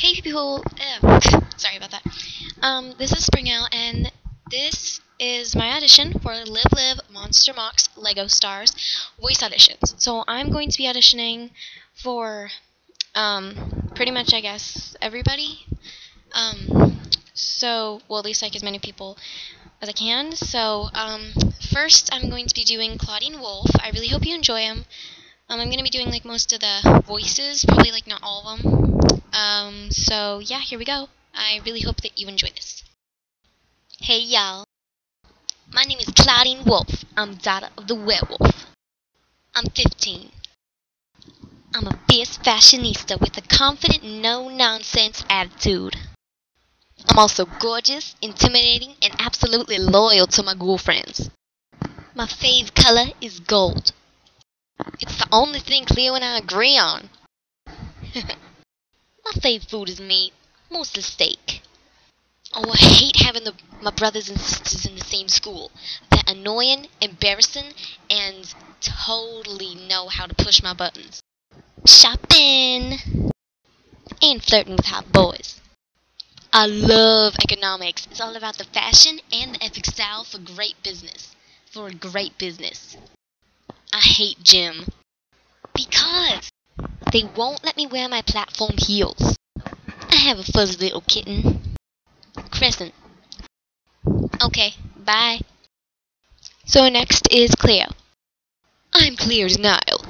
Hey people, sorry about that. Um, this is Spring Owl, and this is my audition for Live Live Monster Mox Lego Stars voice auditions. So I'm going to be auditioning for, um, pretty much I guess everybody. Um, so well at least like as many people as I can. So um, first I'm going to be doing Clawdeen Wolf. I really hope you enjoy him. Um, I'm going to be doing like most of the voices, probably like not all of them. Um, so yeah, here we go. I really hope that you enjoy this. Hey y'all. My name is Clawdeen Wolf. I'm daughter of the werewolf. I'm 15. I'm a fierce fashionista with a confident, no-nonsense attitude. I'm also gorgeous, intimidating, and absolutely loyal to my girlfriends. My fave color is gold. It's the only thing Cleo and I agree on. My fave food is meat, mostly steak. Oh, I hate having the, my brothers and sisters in the same school. They're annoying, embarrassing, and totally know how to push my buttons. Shopping! And flirting with hot boys. I love economics. It's all about the fashion and the epic style for great business. For a great business. I hate gym. Because they won't let me wear my platform heels. I have a fuzzy little kitten. Crescent. Okay, bye. So next is Cleo. I'm Cleo Nile,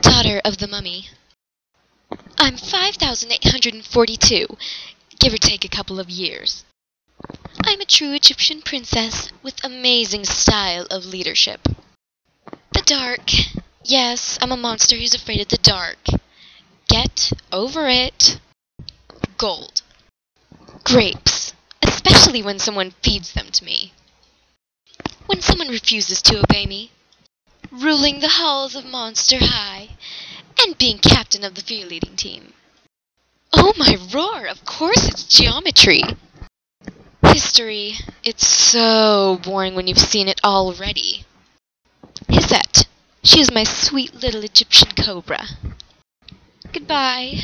daughter of the mummy. I'm 5,842, give or take a couple of years. I'm a true Egyptian princess with amazing style of leadership. The dark. Yes, I'm a monster who's afraid of the dark. Get over it. Gold. Grapes. Especially when someone feeds them to me. When someone refuses to obey me. Ruling the halls of Monster High. And being captain of the cheerleading team. Oh my roar! Of course it's geometry! History. It's so boring when you've seen it already. Hissette. She is my sweet little Egyptian cobra. Goodbye.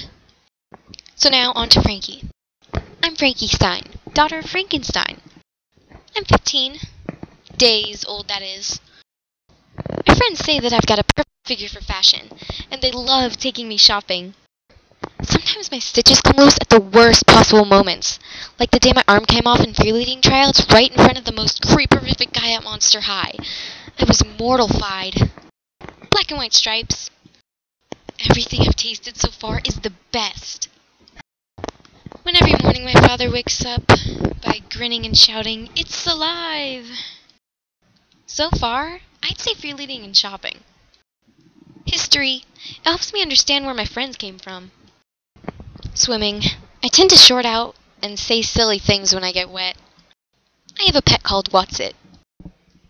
So now on to Frankie. I'm Frankie Stein, daughter of Frankenstein. I'm 15. Days old, that is. My friends say that I've got a perfect figure for fashion, and they love taking me shopping. Sometimes my stitches come loose at the worst possible moments, like the day my arm came off in cheerleading tryouts right in front of the most creeperific guy at Monster High. I was mortified. Black and white stripes. Everything I've tasted so far is the best. When every morning my father wakes up by grinning and shouting, It's alive! So far, I'd say cheerleading and shopping. History. It helps me understand where my friends came from. Swimming. I tend to short out and say silly things when I get wet. I have a pet called Watzit.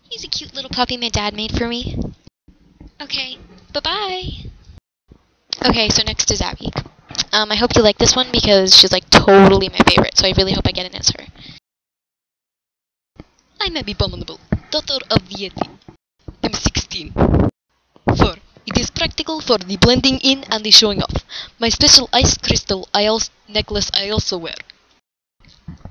He's a cute little puppy my dad made for me. Okay, bye-bye! Okay, so next is Abbey. Um, I hope you like this one because she's like totally my favorite, so I really hope I get an answer. I'm Abbey Bominable, daughter of the Yeti. I'm 16. 4. It is practical for the blending in and the showing off. My special ice crystal I necklace I also wear.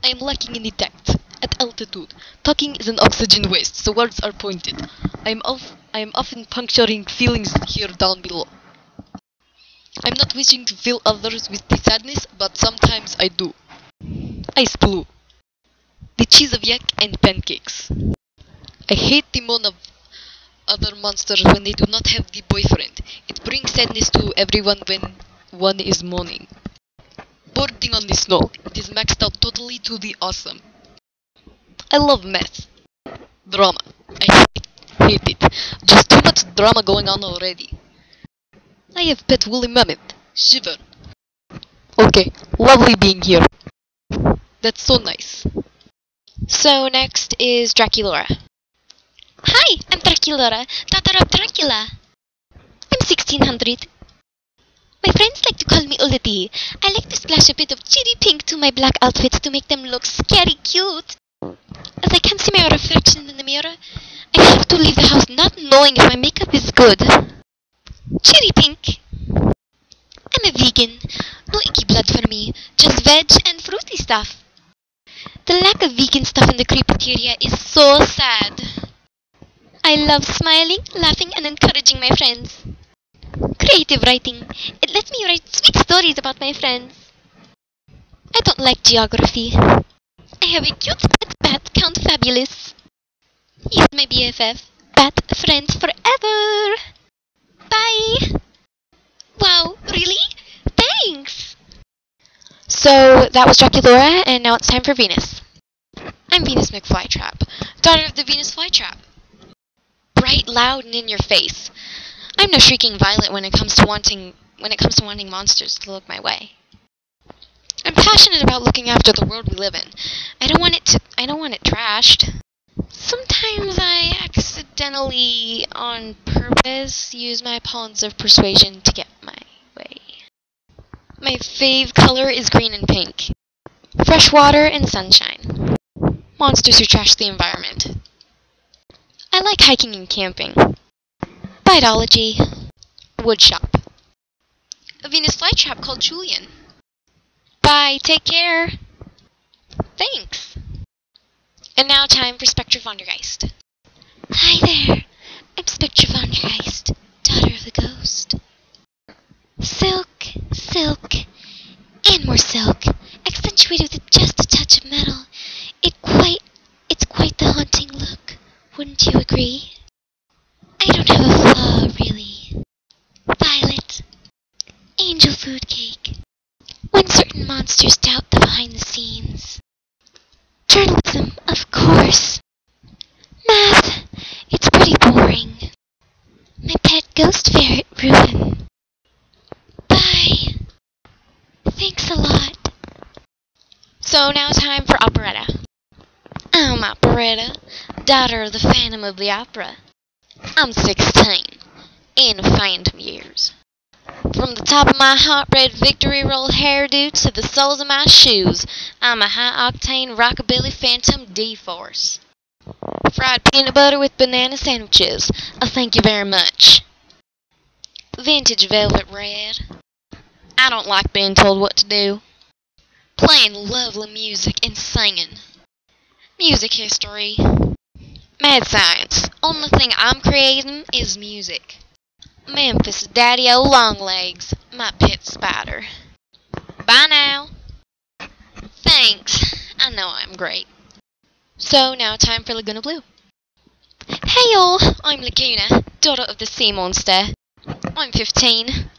I am lacking in the tact. At altitude, talking is an oxygen waste, so words are pointed. I am, of, I am often puncturing feelings here down below. I'm not wishing to fill others with the sadness, but sometimes I do. Ice Blue. The cheese of yak and pancakes. I hate the moan of other monsters when they do not have the boyfriend. It brings sadness to everyone when one is moaning. Boarding on the snow. It is maxed out totally to the awesome. I love math. Drama. I hate, hate it. Just too much drama going on already. I have pet woolly mammoth. Shiver. Okay, lovely being here. That's so nice. So next is Draculaura. Hi, I'm Draculaura, daughter of Dracula. I'm 1600. My friends like to call me Uliti. I like to splash a bit of cherry pink to my black outfits to make them look scary cute. As I can't see my reflection in the mirror, I have to leave the house not knowing if my makeup is good. Cherry pink. I'm a vegan. No icky blood for me. Just veg and fruity stuff. The lack of vegan stuff in the creepateria is so sad. I love smiling, laughing, and encouraging my friends. Creative writing. It lets me write sweet stories about my friends. I don't like geography. I have a cute pet bat, Count Fabulous. He's my BFF. Bat friends forever. Bye. Wow, really? Thanks. So that was Draculaura, and now it's time for Venus. I'm Venus McFlytrap, daughter of the Venus Flytrap. Bright, loud, and in your face. I'm no shrieking violet when it comes to wanting when it comes to wanting monsters to look my way. I'm passionate about looking after the world we live in. I don't want it to I don't want it trashed. Sometimes I accidentally, on purpose, use my pawns of persuasion to get my way. My fave color is green and pink. Fresh water and sunshine. Monsters who trash the environment. I like hiking and camping. Biology. Woodshop. A Venus flytrap called Chewlian. Bye, take care. Thanks. And now time for Spectra Vondergeist. Hi there. I'm Spectra Vondergeist, daughter of the ghost. Silk, silk, and more silk, accentuated with just a touch of metal. It quite, it's quite the haunting look. Wouldn't you agree? I don't have a flaw, really. Violet. Angel food cake. When certain monsters doubt the behind the scenes. Journalism, of course. Math. It's pretty boring. My pet ghost ferret, Ruben. Bye. Thanks a lot. So now time for operetta. I'm operetta, daughter of the Phantom of the Opera. I'm 16, in phantom years. From the top of my hot red victory roll hairdo to the soles of my shoes, I'm a high octane rockabilly phantom D-force. Fried peanut butter with banana sandwiches. Uh, thank you very much. Vintage velvet red. I don't like being told what to do. Playing lovely music and singing. Music history. Mad science. Only thing I'm creating is music. Memphis Daddy O Longlegs, my pet spider. Bye now. Thanks. I know I'm great. So now time for Lagoona Blue. Hey y'all, I'm Lagoona, daughter of the sea monster. I'm 15.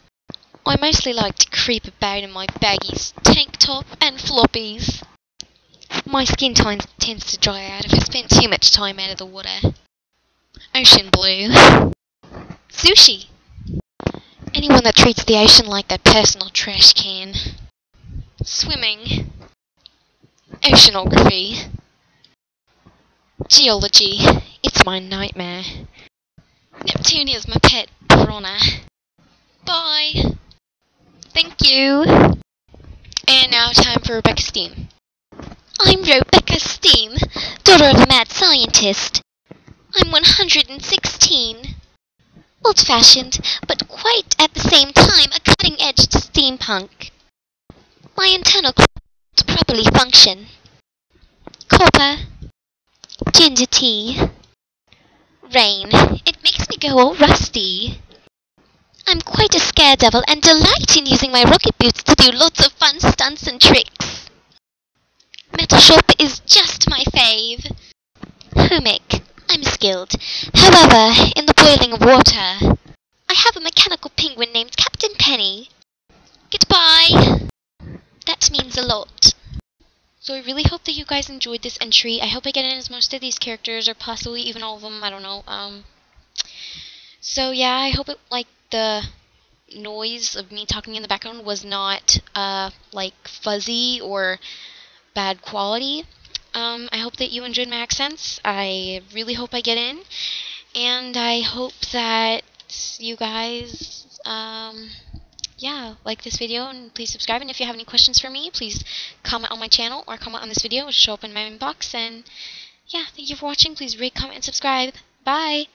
I mostly like to creep about in my baggies, tank top, and floppies. My skin tends to dry out if I spend too much time out of the water. Ocean blue. Sushi. Anyone that treats the ocean like their personal trash can. Swimming. Oceanography. Geology. It's my nightmare. Neptuna is my pet piranha. Bye. Thank you. And now time for Robecca Steam. I'm Robecca Steam, daughter of a mad scientist. I'm 116. Old fashioned, but quite at the same time a cutting edge to steampunk. My internal clocks properly function. Copper. Ginger tea. Rain. It makes me go all rusty. I'm quite a scaredevil and delight in using my rocket boots to do lots of fun stunts and tricks. Metal Shop is just my fave. Home Ick. I'm skilled. However, in the boiling of water, I have a mechanical penguin named Captain Penny. Goodbye. That means a lot. So I really hope that you guys enjoyed this entry. I hope I get in as most of these characters, or possibly even all of them. I don't know. Um. So yeah, I hope it like the noise of me talking in the background was not uh like fuzzy or bad quality. Um, I hope that you enjoyed my accents. I really hope I get in. And I hope that you guys, um, yeah, like this video and please subscribe. And if you have any questions for me, please comment on my channel or comment on this video. It will show up in my inbox. And yeah, thank you for watching. Please rate, comment, and subscribe. Bye!